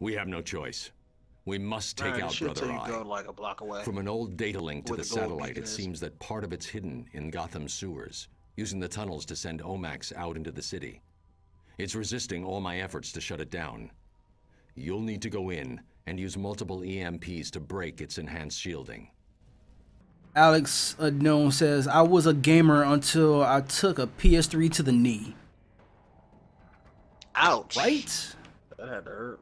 We have no choice. We must take Alright, it out should Brother tell you Eye. go like a block away. From an old data link to the the satellite, beacon it is. seems that part of it's hidden in Gotham's sewers, using the tunnels to send OMACs out into the city. It's resisting all my efforts to shut it down. You'll need to go in and use multiple EMPs to break its enhanced shielding. Alex Unknown says, I was a gamer until I took a PS3 to the knee. Ouch. Right? That had to hurt.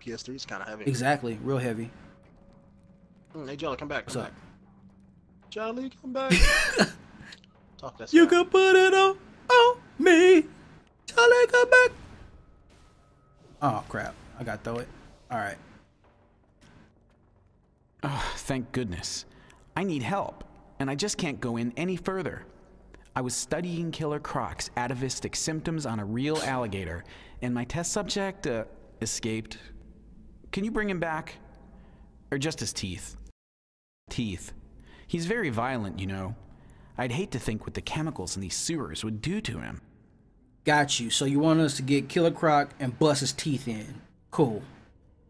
PS3 is kind of heavy. Exactly. Real heavy. Mm, Hey, Jolly, come back. What's Come up? back. Jolly, come back. Talk that You can put it on, on me. Charlie, come back. Oh, crap. I got to throw it. All right. Oh, thank goodness. I need help, and I just can't go in any further. I was studying Killer Croc's atavistic symptoms on a real alligator, and my test subject uh, escaped. Can you bring him back? Or just his teeth? Teeth. He's very violent, you know. I'd hate to think what the chemicals in these sewers would do to him. Got you. So you want us to get Killer Croc and bust his teeth in. Cool.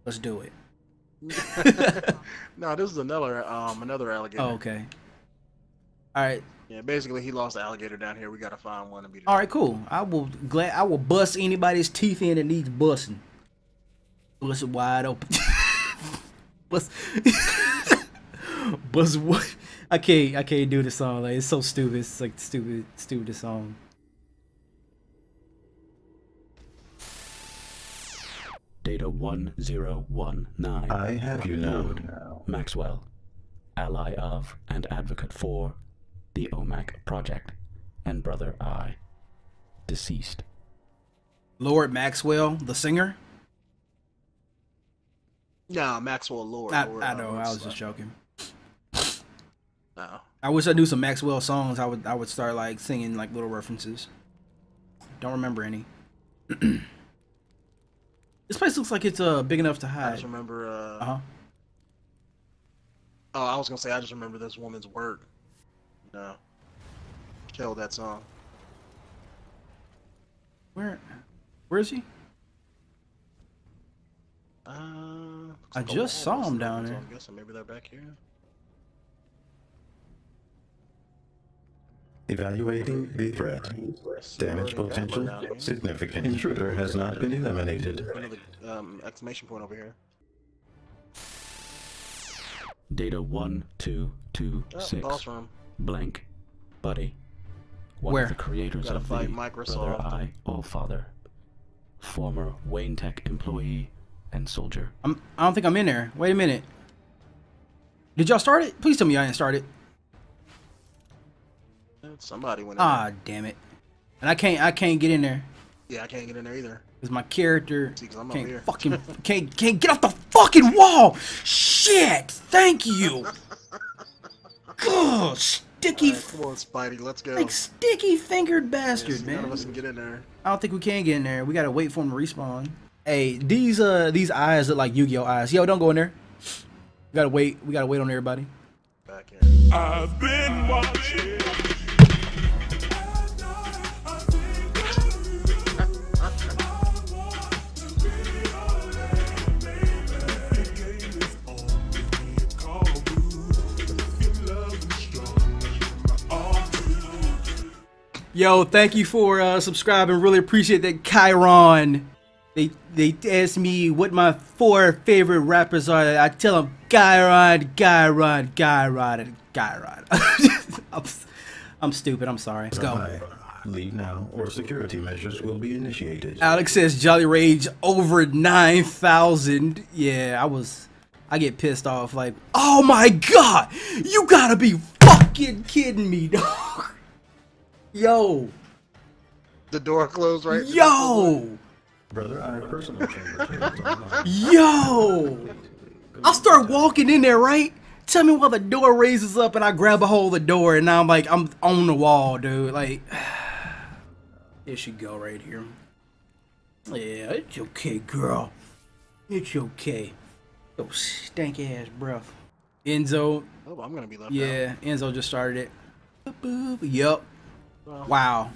Let's do it. No, this is another um another alligator. Oh, okay. All right. Yeah, basically he lost the alligator down here. We gotta find one and beat it. All right, cool. I will glad I will bust anybody's teeth in that needs busting. Bust it wide open. bust. bust what? I can't. I can't do the song. Like it's so stupid. It's like stupid stupid, song. Data 1019. I have you Node. now. Maxwell. Ally of and advocate for the OMAC project. And Brother Eye. Deceased. Lord Maxwell, the singer. Nah, Maxwell Lord. I, Lord, I know. I was just joking. No. I wish I knew some Maxwell songs. I would. I would start like singing like little references. Don't remember any. this place looks like it's uh big enough to I hide. just remember. Uh, Uh huh. Oh, I was gonna say I just remember this woman's work. No. Killed that song. Where? Where is he? Uh, looks I just saw him down something, so there. I'm guessing maybe they're back here. Evaluating the threat. Damage potential significant. Intruder has not been eliminated. Um, exclamation point over here. Data Oh, 1226. boss room. Blank. Buddy. One Where? of the creators Gotta of the fight Brother Microsoft. I, Allfather. Former Wayne Tech employee and soldier. I'm. I don't think I'm in there. Wait a minute. Did y'all start it? Please tell me I didn't start it. Somebody went in there. Ah, damn it. And I can't. I can't get in there Yeah, I can't get in there either. because my character See, 'cause I'm over can't here. fucking can't can't get off the fucking wall. Shit. Thank you. God, sticky, Alright, come on, Spidey, let's go. like sticky fingered Yeah, bastard, see, None of man. us can get in there. I don't think we can get in there. We gotta wait for him to respawn. Hey, these uh these eyes look like Yu-Gi-Oh eyes. Yo, don't go in there. We gotta wait. We gotta wait on everybody. Back here. I've been watching. Yo, thank you for uh, subscribing. Really appreciate that, Chiron. They they asked me what my four favorite rappers are. I tell them Chiron, Chiron, Chiron, and Chiron. I'm, I'm stupid. I'm sorry. Let's go. Aye. Leave now, or security measures will be initiated. Alex says Jolly Rage over 9,000. Yeah, I was. I get pissed off. Like, oh my god! You gotta be fucking kidding me, dog. Yo, The door closed right. yo, Brother Eye personal chamber chambers online. yo! I'll start walking in there, right? Tell me while the door raises up and I grab a hold of the door and now I'm like, I'm on the wall, dude. Like, it should go right here. Yeah, it's okay, girl. It's okay. Yo, stank ass breath. Enzo, Oh, I'm gonna be left out. yeah, Enzo just started it. Boop, boop, Yup. Wow.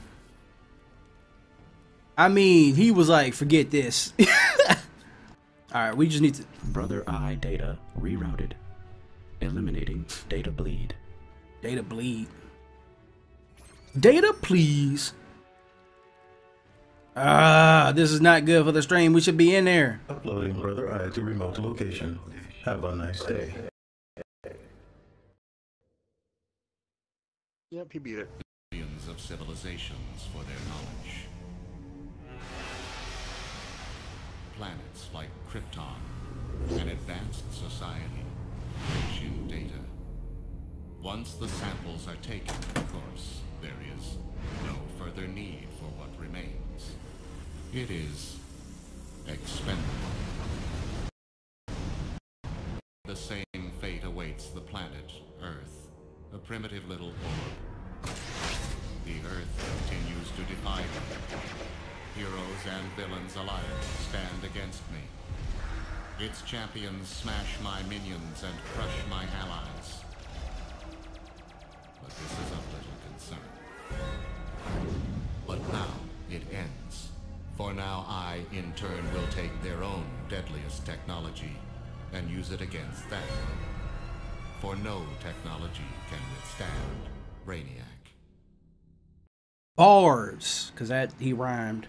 I mean, he was like, forget this. Alright, we just need to. Brother Eye data rerouted. Eliminating data bleed. Data bleed. Data, please. Ah, this is not good for the stream. We should be in there. Uploading Brother Eye to remote location. Have a nice day. Yep, he beat it. Millions of civilizations for their knowledge. Planets like Krypton, an advanced society, rich in data. Once the samples are taken, of course, there is no further need for what remains. It is expendable. The same fate awaits the planet Earth, a primitive little orb. The Earth continues to defy. Heroes and villains alike stand against me. Its champions smash my minions and crush my allies. But this is of little concern. But now it ends. For now I, in turn, will take their own deadliest technology and use it against them. For no technology can withstand Brainiac. Bars, because that he rhymed.